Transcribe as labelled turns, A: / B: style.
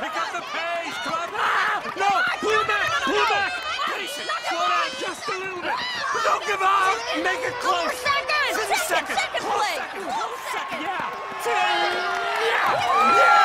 A: Pick up the pace! Come on! Ah! No! Pull back! Pull back! Pace it! Slow down just a little bit! But don't give up! Make it close! Second! Second! Second! Second! Close second! Close second! Yeah! Yeah! Yeah!